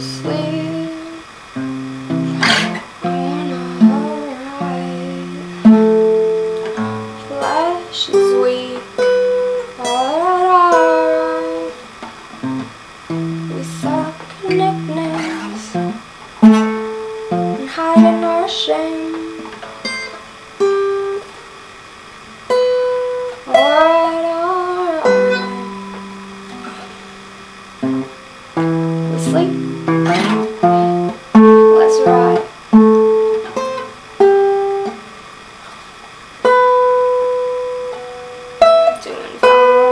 sleep alright Flesh is weak We suck nicknames And our shame. Let's ride. Doing fine.